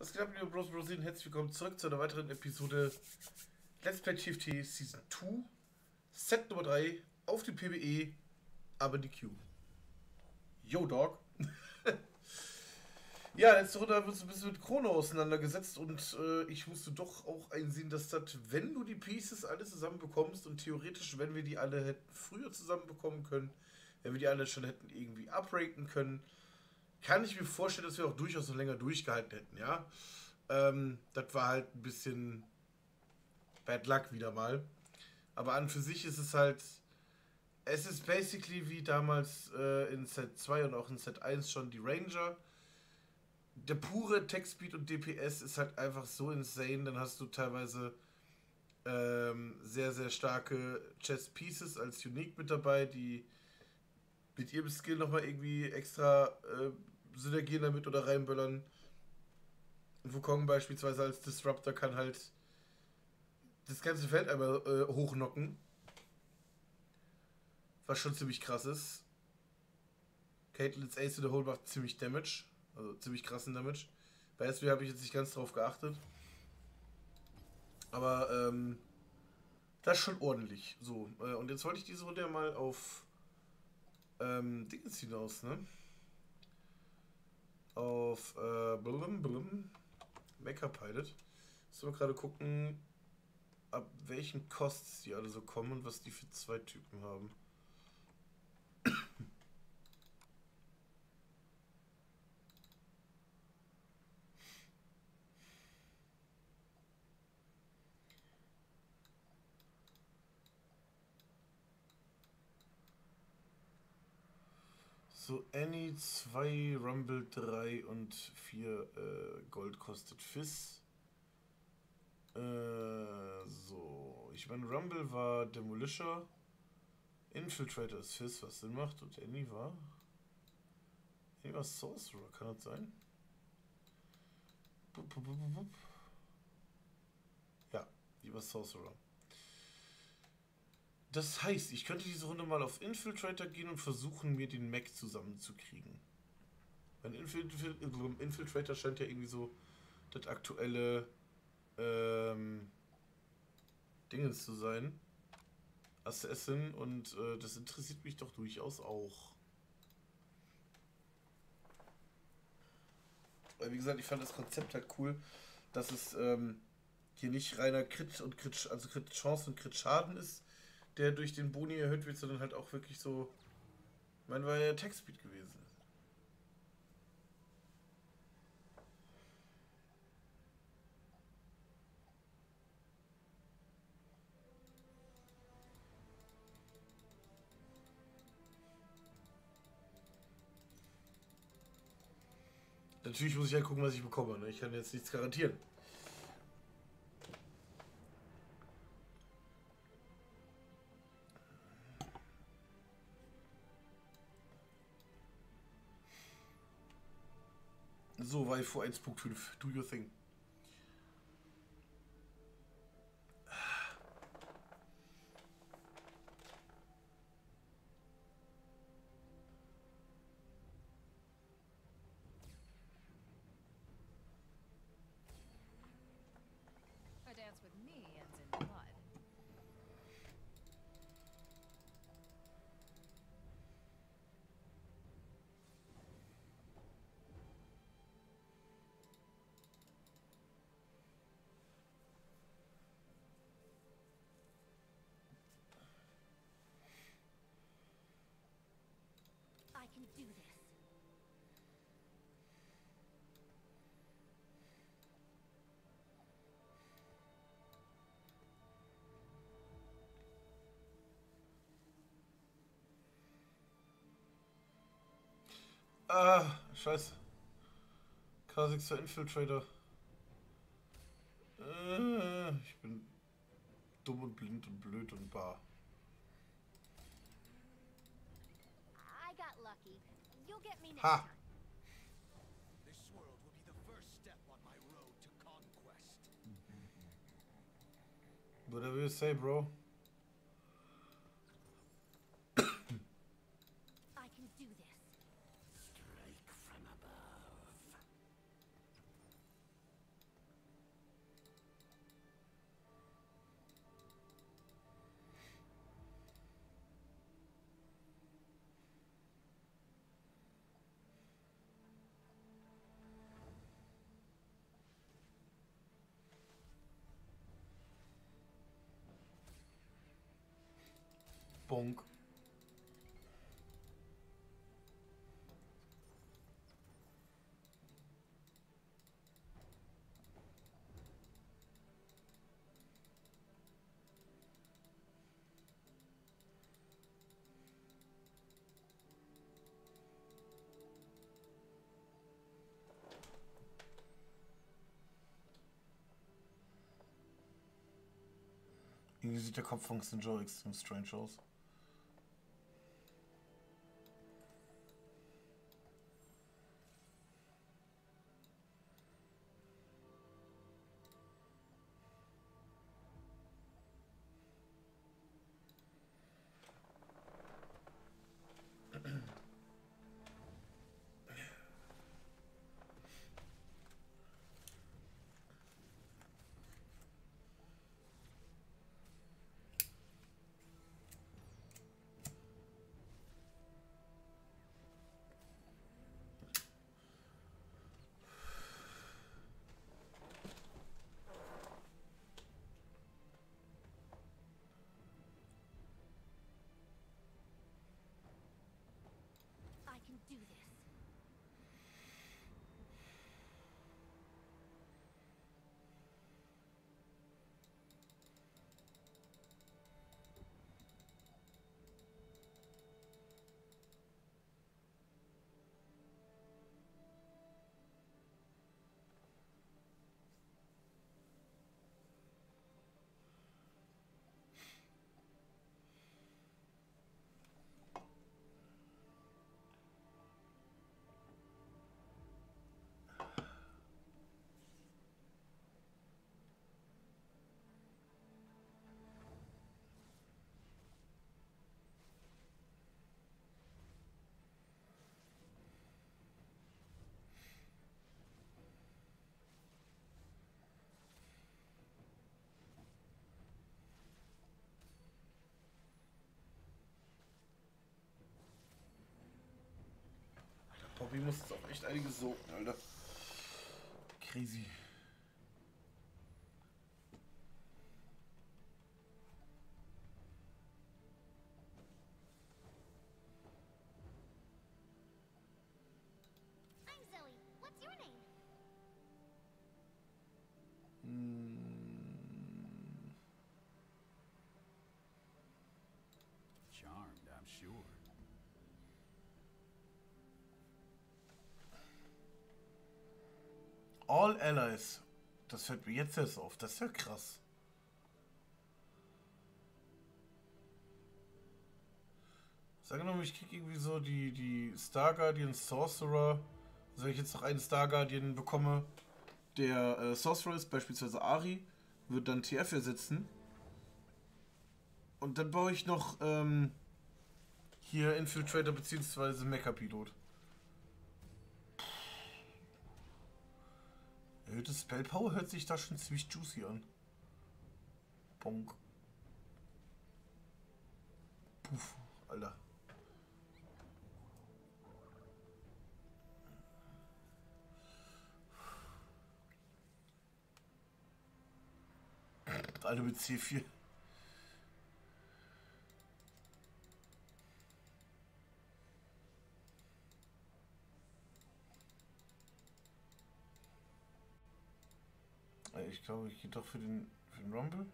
Was geht ab, liebe Bros Brosinen? Herzlich willkommen zurück zu einer weiteren Episode Let's Play TFT Season 2, Set Nummer 3 auf die PBE, aber die Q. Yo, Dog. ja, letzte Runde haben wir uns ein bisschen mit Chrono auseinandergesetzt und äh, ich musste doch auch einsehen, dass das, wenn du die Pieces alle zusammenbekommst und theoretisch, wenn wir die alle hätten früher zusammenbekommen können, wenn wir die alle schon hätten irgendwie upraten können, kann ich mir vorstellen, dass wir auch durchaus noch länger durchgehalten hätten, ja. Ähm, das war halt ein bisschen Bad Luck wieder mal. Aber an für sich ist es halt. Es ist basically wie damals äh, in Set 2 und auch in Set 1 schon die Ranger. Der pure Textspeed und DPS ist halt einfach so insane. Dann hast du teilweise ähm, sehr, sehr starke Chess Pieces als Unique mit dabei, die mit ihrem Skill nochmal irgendwie extra äh, synergieren damit oder reinböllern. Wukong beispielsweise als Disruptor kann halt das ganze Feld einmal äh, hochnocken. Was schon ziemlich krass ist. Caitlyn's Ace in the Hole macht ziemlich Damage. Also ziemlich krassen Damage. Bei SW habe ich jetzt nicht ganz drauf geachtet. Aber ähm, das ist schon ordentlich. So, äh, und jetzt wollte ich diese Runde mal auf ähm, Dingens hinaus, ne? Auf äh, blum, blum, Mecha Pilot. Sollen wir gerade gucken, ab welchen Costs die alle so kommen und was die für zwei Typen haben. So, Annie 2, Rumble 3 und 4 äh, Gold kostet Fizz. Äh, so, ich meine, Rumble war Demolisher. Infiltrator ist Fizz, was Sinn macht. Und Annie war. Annie war Sorcerer, kann das sein? Bup, bup, bup, ja, die war Sorcerer. Das heißt, ich könnte diese Runde mal auf Infiltrator gehen und versuchen, mir den Mac zusammenzukriegen. Mein Infil Infiltrator scheint ja irgendwie so das aktuelle ähm, Dingens zu sein. Assassin und äh, das interessiert mich doch durchaus auch. Weil wie gesagt, ich fand das Konzept halt cool, dass es ähm, hier nicht reiner Crit und Crit, also Crit Chance und Crit Schaden ist, der durch den Boni erhöht wird, sondern halt auch wirklich so. Ich meine, war ja Textspeed gewesen. Natürlich muss ich halt gucken, was ich bekomme. Ne? Ich kann jetzt nichts garantieren. So, Waifu 1.5. Do your thing. Ah, scheiße. K6 für Infiltrator. Äh, ich bin dumm und blind und blöd und bar. I got lucky. You'll get me next Ha! time. This world will be the first step on my road to conquest. Whatever you say, bro. Bonk. Irgendwie sieht der Kopf von St. Joe extrem strange aus. Bobby muss jetzt auch echt einiges sogen, Alter. Crazy. All Allies. Das fällt mir jetzt erst auf. Das ist ja krass. Sag nur, ich krieg irgendwie so die, die Star Guardian Sorcerer. Also wenn ich jetzt noch einen Star Guardian bekomme, der äh, Sorcerer ist, beispielsweise Ari, wird dann TF ersetzen. Und dann baue ich noch ähm, hier Infiltrator bzw. Mecha-Pilot. Erhöhte Spell Power hört sich da schon ziemlich juicy an. Bonk. Puff, Alter. Alle mit C4. Äh, Ich glaube, ich gehe doch für den, für den Rumble.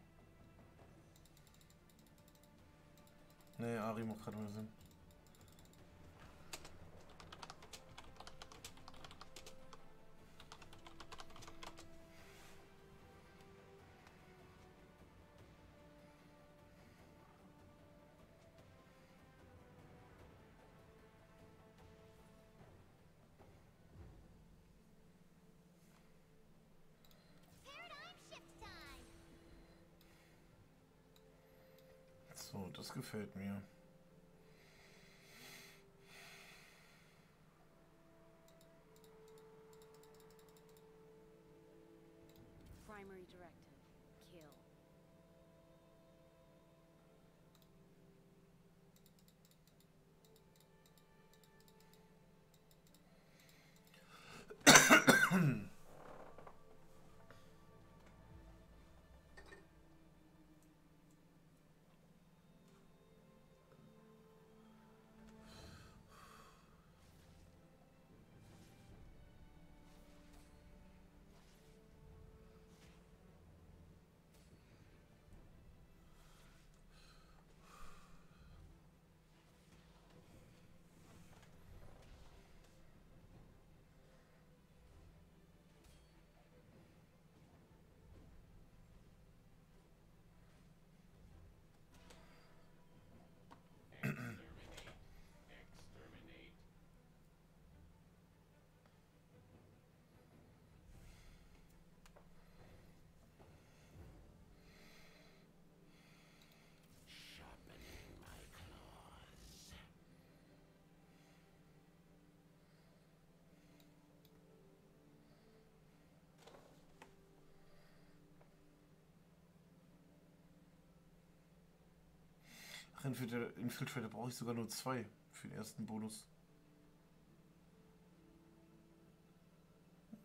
Nee, Ari macht gerade mehr Sinn. Das gefällt mir. Infiltrator, Infiltrator brauche ich sogar nur zwei für den ersten Bonus.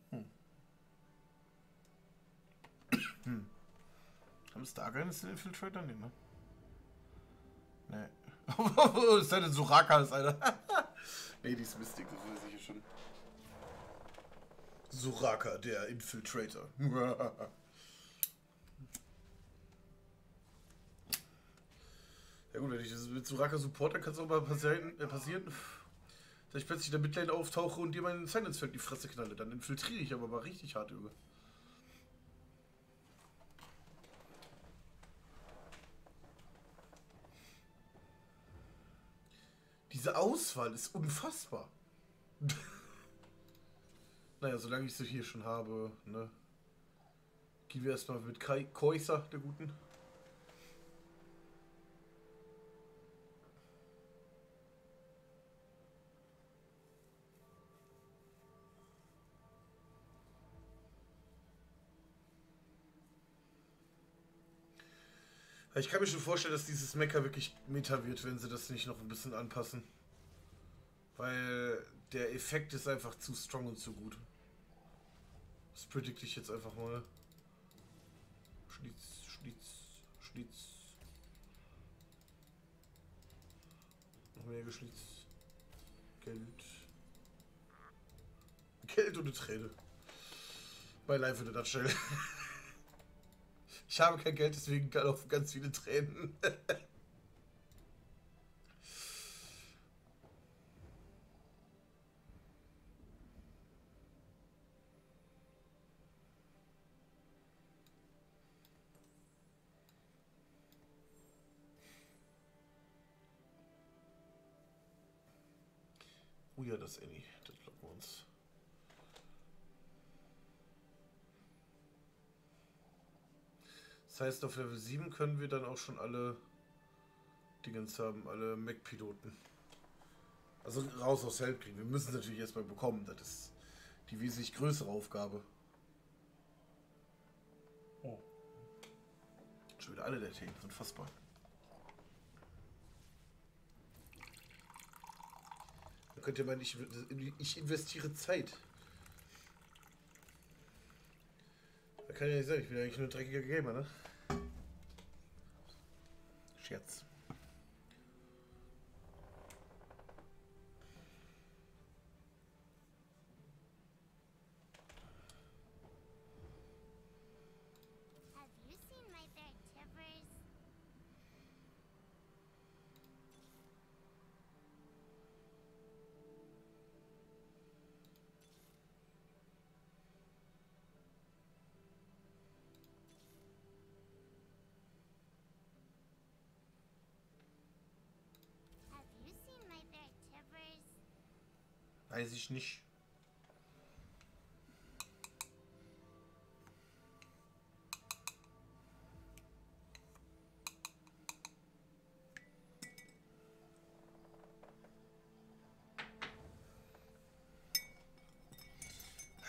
Hm. Hm. Haben Stargun ist der Infiltrator? Nee, ne? Nee. Oh, ist das denn Soraka ist einer? nee, die ist Mystic, das ich ja schon. Soraka, der Infiltrator. gut, wenn ich das mit Soraka Support, dann kann es auch mal passieren, äh, passieren, dass ich plötzlich der Midlane auftauche und dir meinen Silence in die Fresse knalle. Dann infiltriere ich aber mal richtig hart über. Diese Auswahl ist unfassbar. naja, solange ich sie hier schon habe, ne? Gehen wir erstmal mit Kai Koisa, der Guten. Ich kann mir schon vorstellen, dass dieses Mecha wirklich Meta wird, wenn sie das nicht noch ein bisschen anpassen. Weil der Effekt ist einfach zu strong und zu gut. Das predict ich jetzt einfach mal. Schlitz, Schlitz, Schlitz. Noch mehr geschlitzt. Geld. Geld und eine Träne. Bei Life in a Nutshell. Ich habe kein Geld, deswegen auch ganz viele Tränen. Oh ja, das Annie, das blocken wir uns. Das heißt, auf Level 7 können wir dann auch schon alle Dingens haben, alle Mac-Piloten. Also raus aus Held kriegen. Wir müssen es natürlich erstmal bekommen. Das ist die wesentlich größere Aufgabe. Oh. Schon wieder alle der Themen. Unfassbar. Da könnt ihr meinen, ich investiere Zeit. Kann ich nicht sagen, ich bin eigentlich nur ein dreckiger Gamer, ne? Scherz. Weiß ich nicht.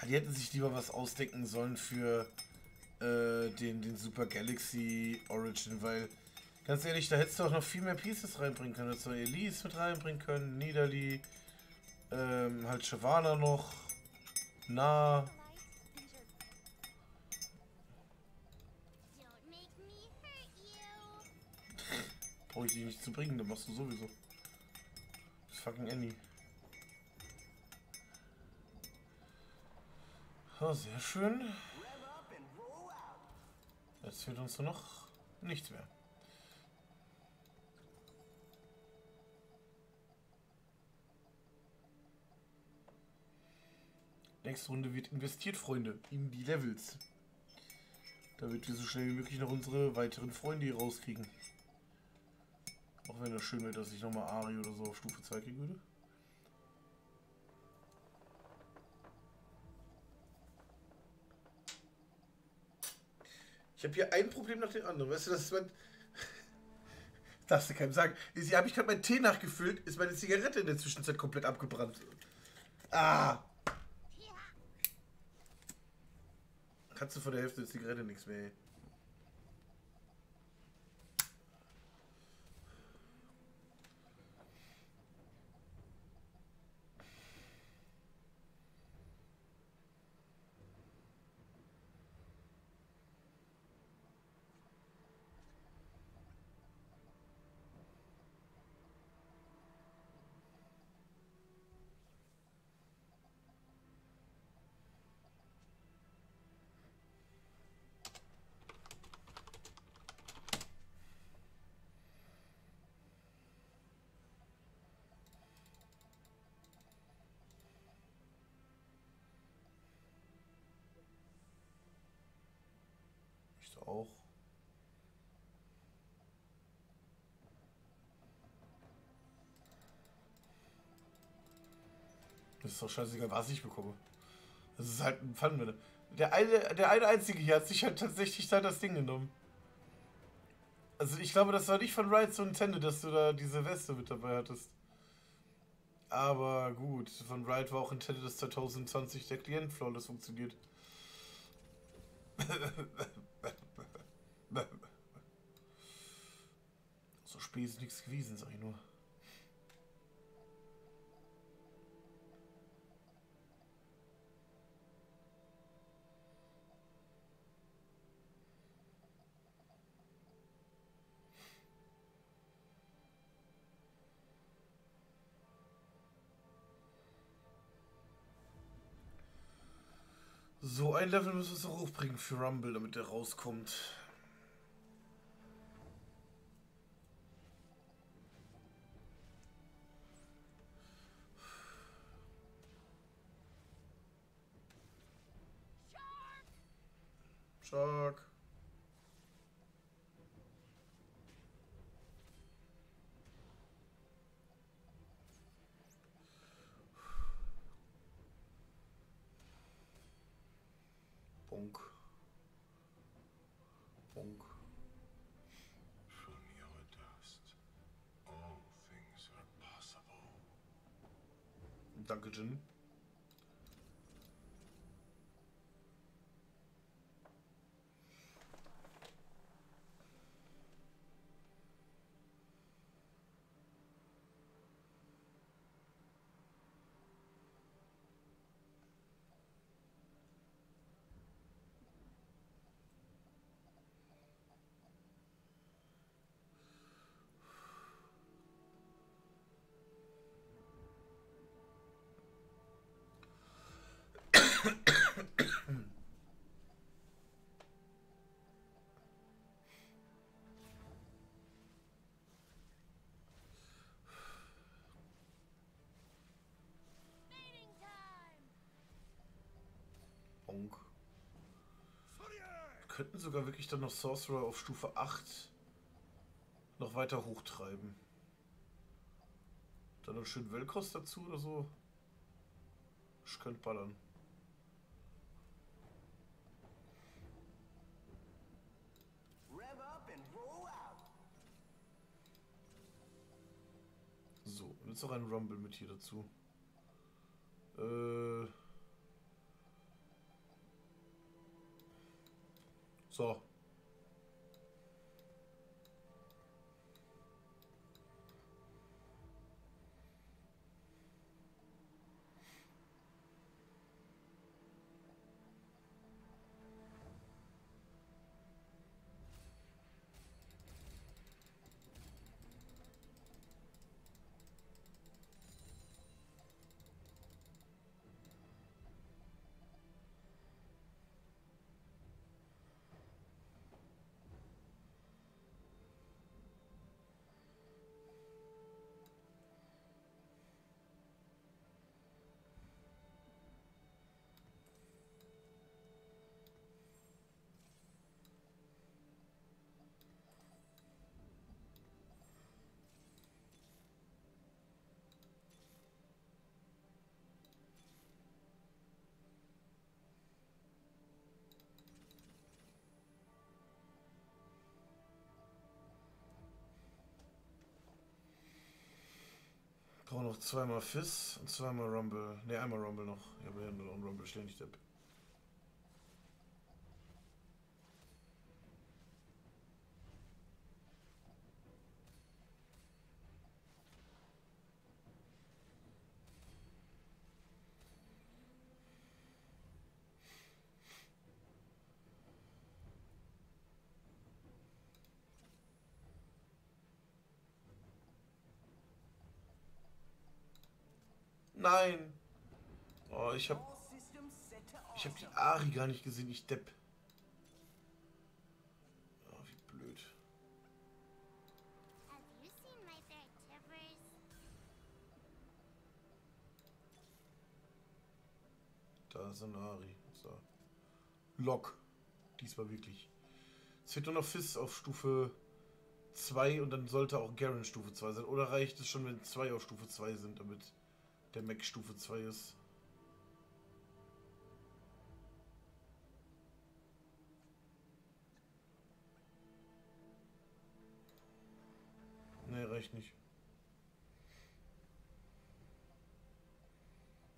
Die hätten sich lieber was ausdenken sollen für äh, den, den Super Galaxy Origin, weil ganz ehrlich, da hättest du auch noch viel mehr Pieces reinbringen können. Hättest du Elise mit reinbringen können, Nidalee, ähm, halt Shyvana noch, Na, brauche ich die nicht zu bringen, dann machst du sowieso. Das fucking Annie. Ah, sehr schön. Jetzt fehlt uns nur noch nichts mehr. Nächste Runde wird investiert, Freunde, in die Levels. Damit wir so schnell wie möglich noch unsere weiteren Freunde hier rauskriegen. Auch wenn das schön wäre, dass ich nochmal Ari oder so auf Stufe 2 kriegen würde. Ich habe hier ein Problem nach dem anderen. Weißt du, das ist mein. Darfst du keinem sagen. Hier habe ich gerade meinen Tee nachgefüllt, ist meine Zigarette in der Zwischenzeit komplett abgebrannt. Ah! Du von der Hälfte der Zigarette nichts mehr. Auch. Das ist doch scheißegal, was ich bekomme. Das ist halt ein Pfannenwelle. Der eine, der eine einzige hier hat sich halt tatsächlich da das Ding genommen. Also ich glaube, das war nicht von Riot so Nintendo, dass du da diese Weste mit dabei hattest. Aber gut, von Riot war auch Nintendo, dass 2020 der Klient flawless funktioniert. so spät ist nichts gewesen, sag ich nur. So, ein Level müssen wir noch hochbringen für Rumble, damit der rauskommt. Könnten sogar wirklich dann noch Sorcerer auf Stufe 8 noch weiter hochtreiben. Dann noch schön Velkos dazu oder so. Ich könnte ballern. So, und jetzt noch ein Rumble mit hier dazu. Äh. So. Noch zweimal Fizz und zweimal Rumble. Ne, einmal Rumble noch. Ja, ja, nur noch Rumble ständig Depp. Nein! Oh, ich hab. Ich hab die. Ari gar nicht gesehen, ich Depp. Oh, wie blöd. Da ist ein Ari. So. Lock. Diesmal wirklich. Es fehlt nur noch Fizz auf Stufe 2 und dann sollte auch Garen Stufe 2 sein. Oder reicht es schon, wenn zwei auf Stufe 2 sind, damit der Mac Stufe 2 ist? Nee, reicht nicht.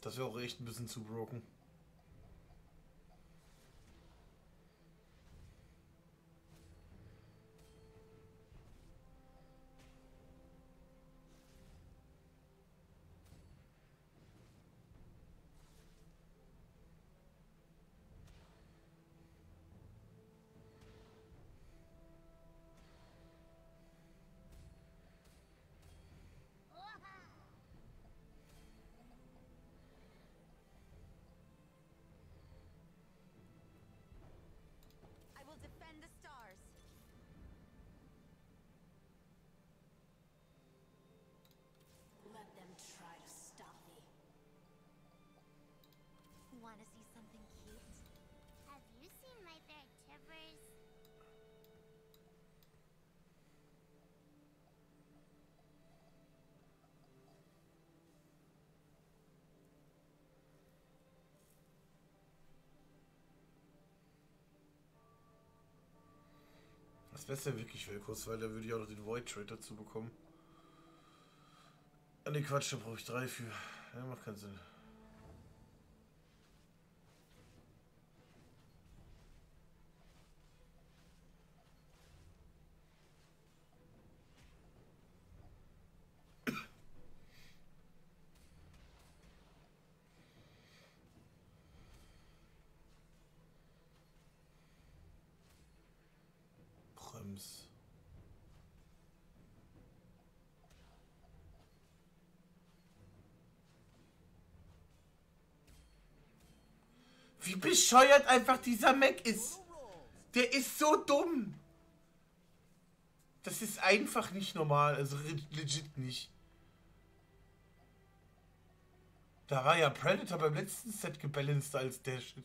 Das wäre auch echt ein bisschen zu broken. Das wäre ja wirklich Velkos, weil da würde ich auch noch den Void Trade dazu bekommen. Ah ne Quatsch, da brauche ich drei für. Ja, macht keinen Sinn. Wie bescheuert einfach dieser Mac ist. Der ist so dumm. Das ist einfach nicht normal. Also legit nicht. Da war ja Predator beim letzten Set gebalanced als der Shit.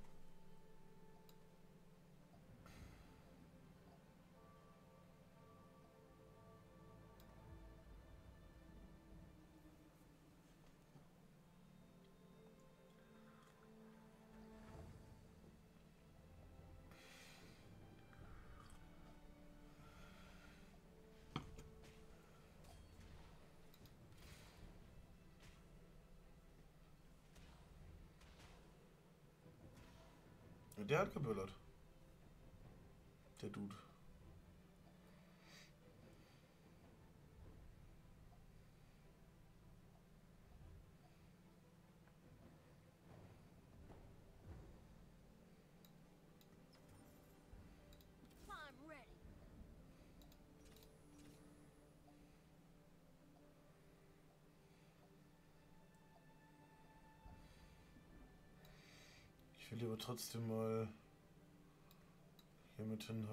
Der hat geböllert. Der Dude. Will lieber trotzdem mal hier mit hin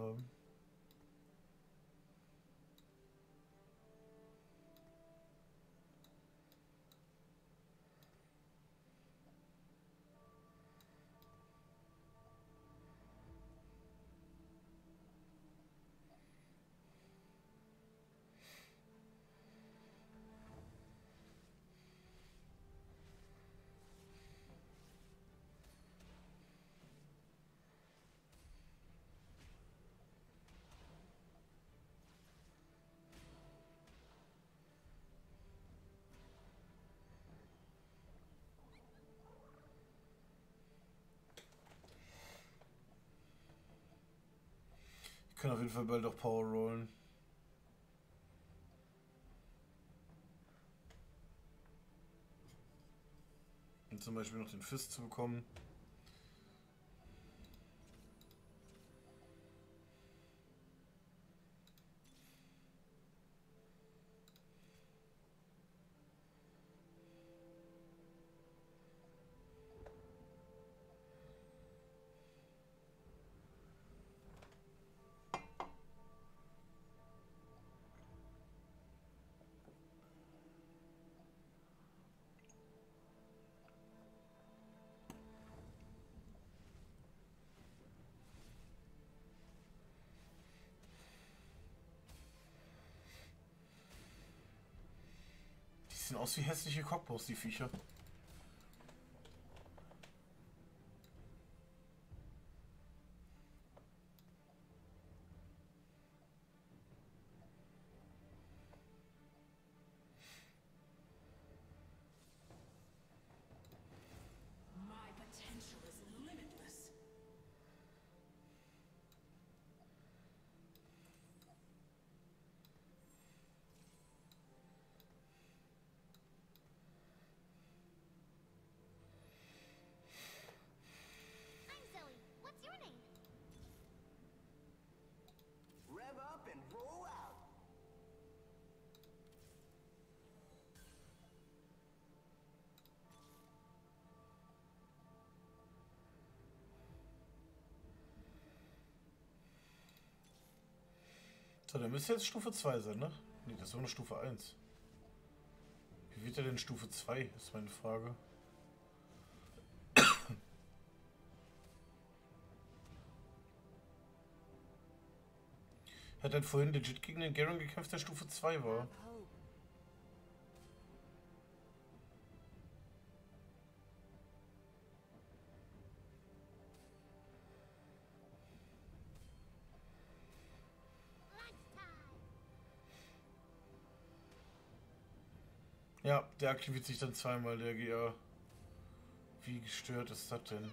Können auf jeden Fall bald auch Power rollen. Um zum Beispiel noch den Fist zu bekommen. Sehen aus wie hässliche Cockbows, die Viecher. So, der müsste jetzt Stufe 2 sein, ne? Ne, das ist nur eine Stufe 1. Wie wird er denn Stufe 2, ist meine Frage. Hat halt vorhin legit gegen den Garen gekämpft, der Stufe 2 war. Ja, der aktiviert sich dann zweimal, der GA. Wie gestört ist das denn?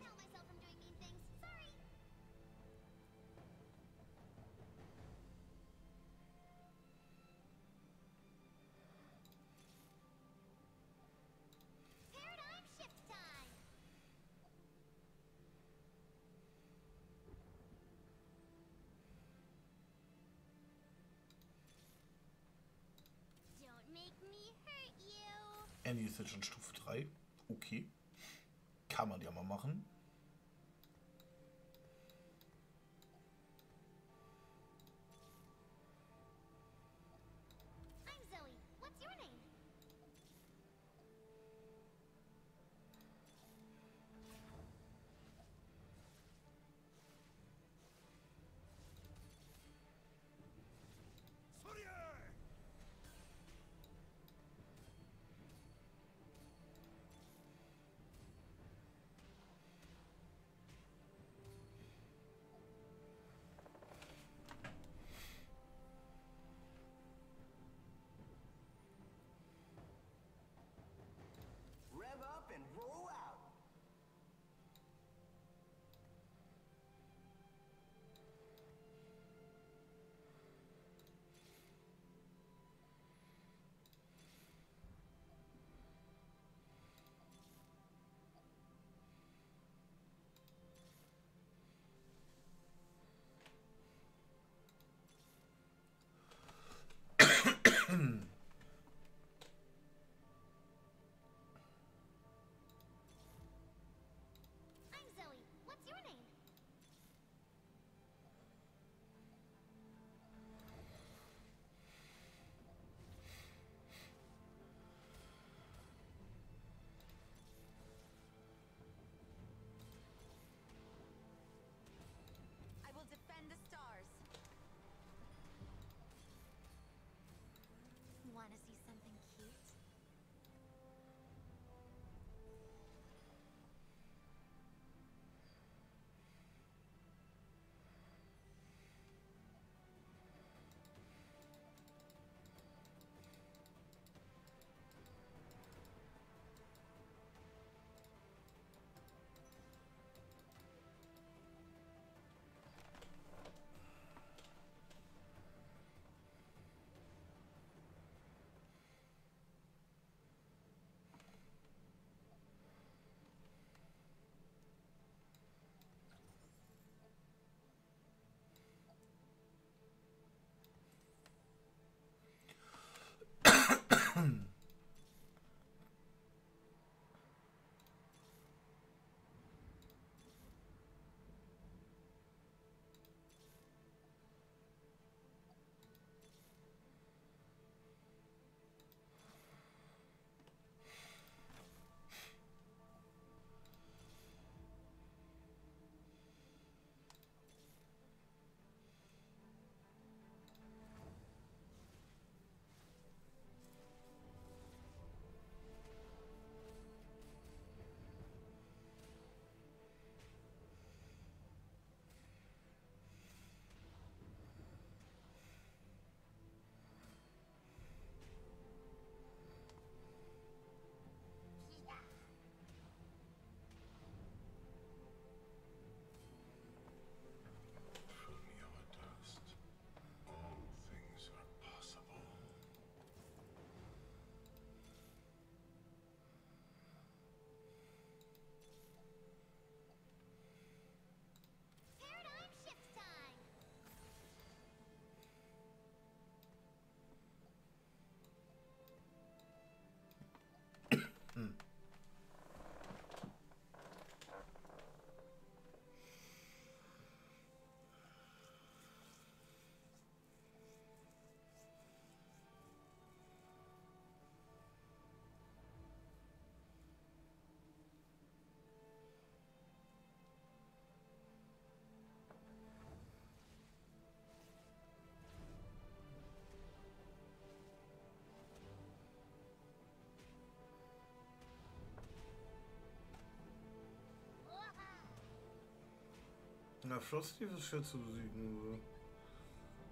Na, Frosty ist schwer zu besiegen. Also.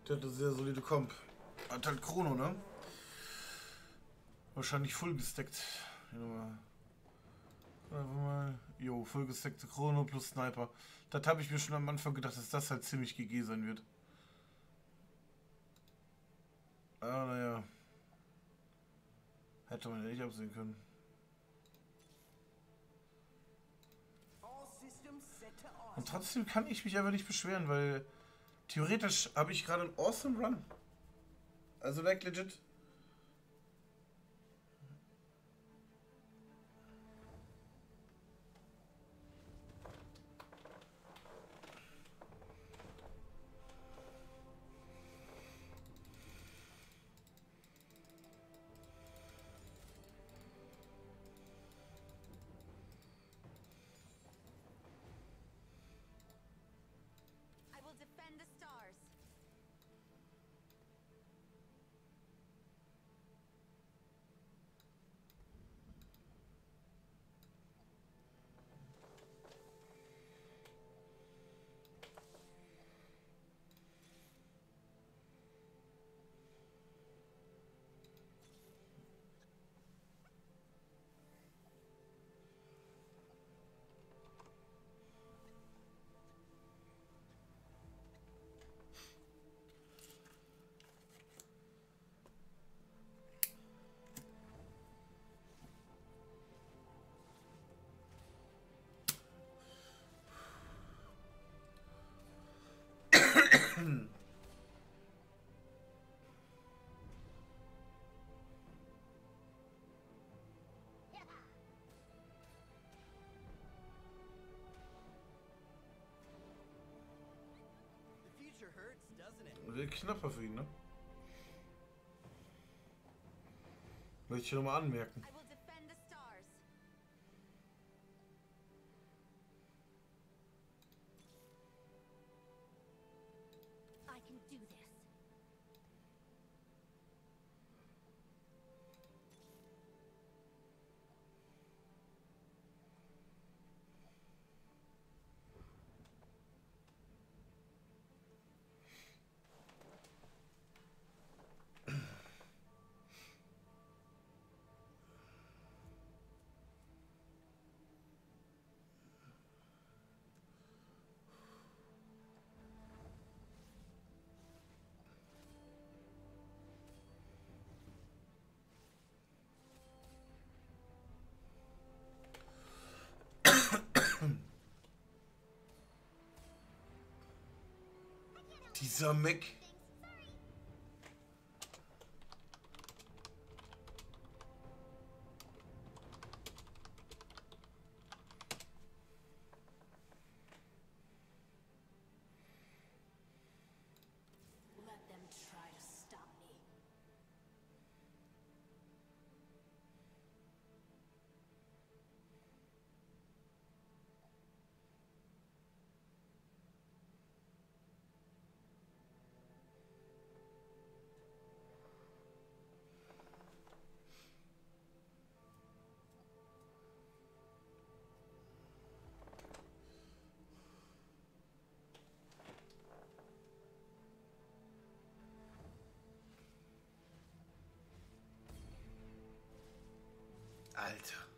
Der hat eine sehr solide Comp. Hat halt Chrono, ne? Wahrscheinlich. Hier nochmal. Einfach mal. Jo, voll gestackte Chrono plus Sniper. Das habe ich mir schon am Anfang gedacht, dass das halt ziemlich GG sein wird. Ah, naja. Hätte man ja nicht absehen können. All systems set to Und trotzdem kann ich mich aber nicht beschweren, weil theoretisch habe ich gerade einen awesome Run. Also like legit. Knapper für ihn, ne? Möchte ich nochmal anmerken. Dieser Mac. Alter.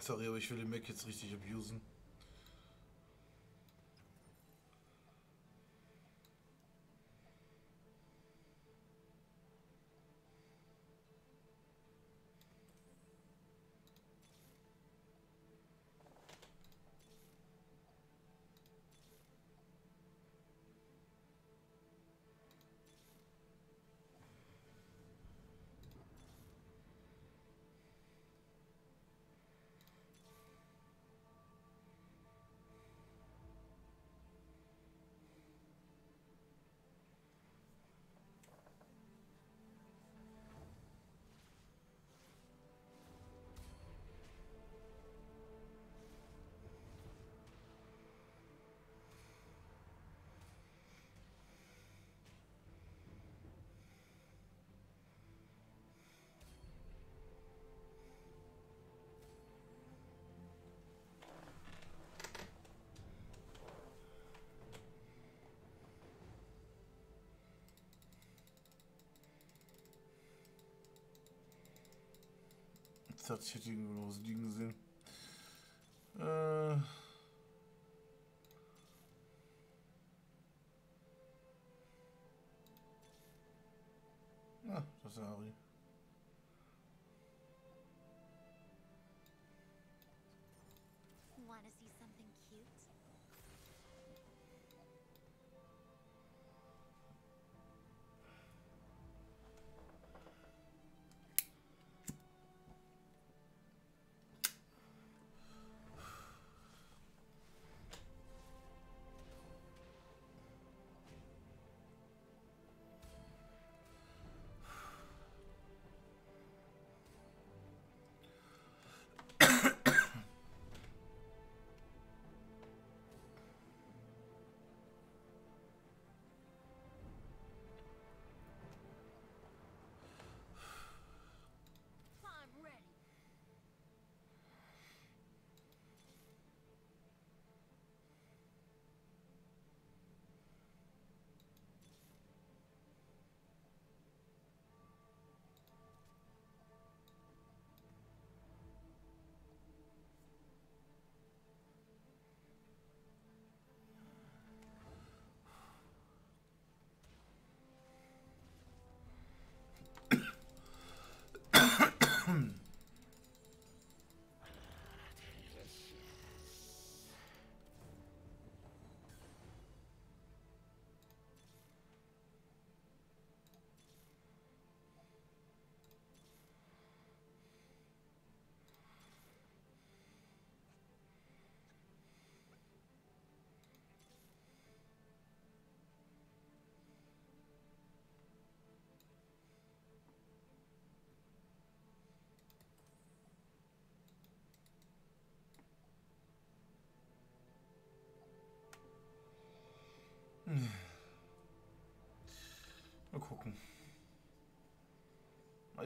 Sorry, aber ich will den Mac jetzt richtig abusen. Irgendwo noch was liegen sehen.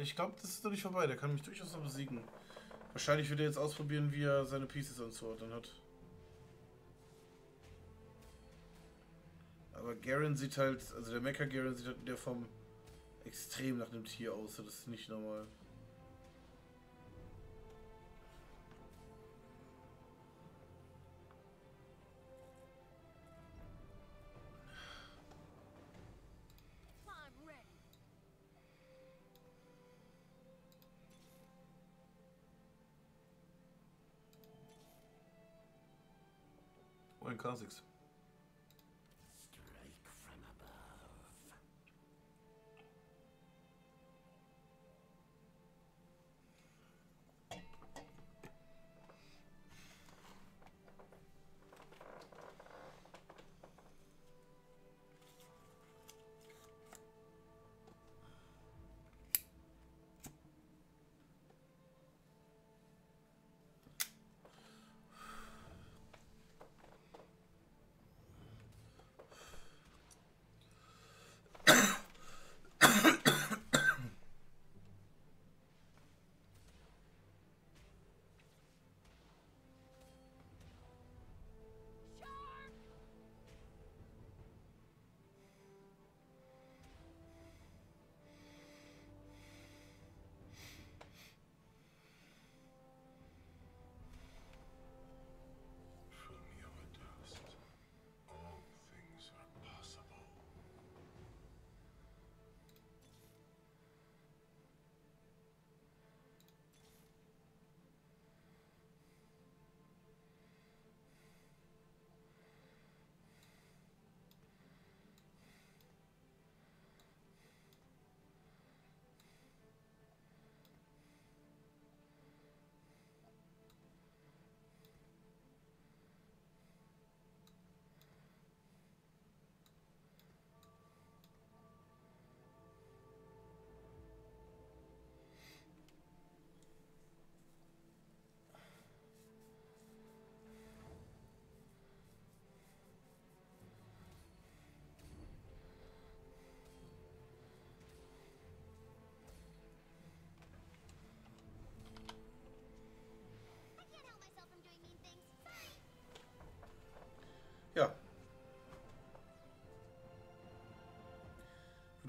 Ich glaube, das ist noch nicht vorbei. Der kann mich durchaus noch besiegen. Wahrscheinlich wird er jetzt ausprobieren, wie er seine Pieces anzuordnen hat. Aber Garen sieht halt, also der Mecha Garen sieht halt in der Form extrem nach einem Tier aus. Das ist nicht normal. Oh, ein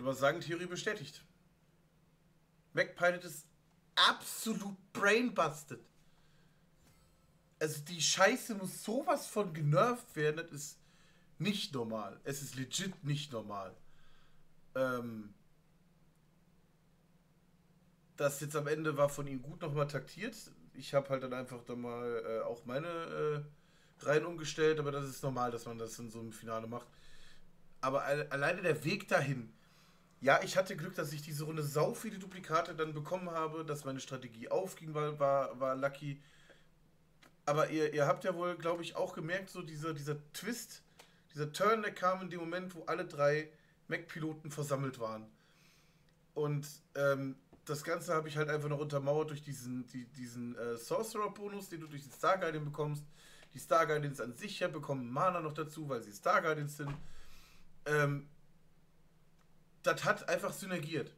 Würde man sagen, Theorie bestätigt. Mac Pilot ist absolut brainbusted. Also die Scheiße muss sowas von genervt werden, das ist nicht normal. Es ist legit nicht normal. Ähm, das jetzt am Ende war von ihm gut nochmal taktiert. Ich habe halt dann einfach dann mal äh, auch meine äh, Reihen umgestellt, aber das ist normal, dass man das in so einem Finale macht. Aber al- alleine der Weg dahin. Ja, ich hatte Glück, dass ich diese Runde sau viele Duplikate dann bekommen habe, dass meine Strategie aufging, war, war, war lucky. Aber ihr, ihr habt ja wohl, glaube ich, auch gemerkt, so dieser, dieser Twist, dieser Turn, der kam in dem Moment, wo alle drei Mac-Piloten versammelt waren. Und ähm, das Ganze habe ich halt einfach noch untermauert durch diesen, die, diesen äh, Sorcerer-Bonus, den du durch den Star Guardian bekommst. Die Star Guardians an sich ja bekommen Mana noch dazu, weil sie Star Guardians sind. Ähm, das hat einfach synergiert.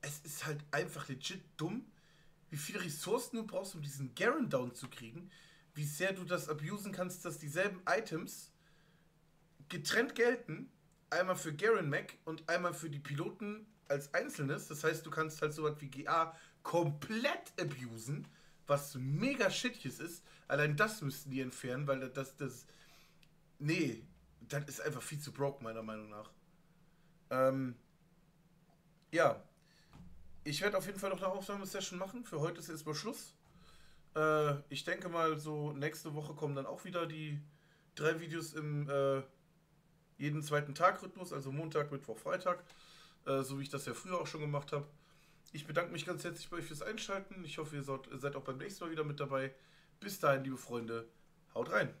Es ist halt einfach legit dumm, wie viele Ressourcen du brauchst, um diesen Garen down zu kriegen. Wie sehr du das abusen kannst, dass dieselben Items getrennt gelten. Einmal für Garen Mac und einmal für die Piloten als Einzelnes. Das heißt, du kannst halt sowas wie GA komplett abusen, was mega shitches ist. Allein das müssten die entfernen, weil das, das. Nee, das ist einfach viel zu broke, meiner Meinung nach. Ähm, ja. Ich werde auf jeden Fall noch eine Aufnahmesession machen. Für heute ist erstmal Schluss. Äh, ich denke mal, so nächste Woche kommen dann auch wieder die drei Videos im äh, jeden zweiten Tag Rhythmus, also Montag, Mittwoch, Freitag. Äh, so wie ich das ja früher auch schon gemacht habe. Ich bedanke mich ganz herzlich bei euch fürs Einschalten. Ich hoffe, ihr seid auch beim nächsten Mal wieder mit dabei. Bis dahin, liebe Freunde, haut rein.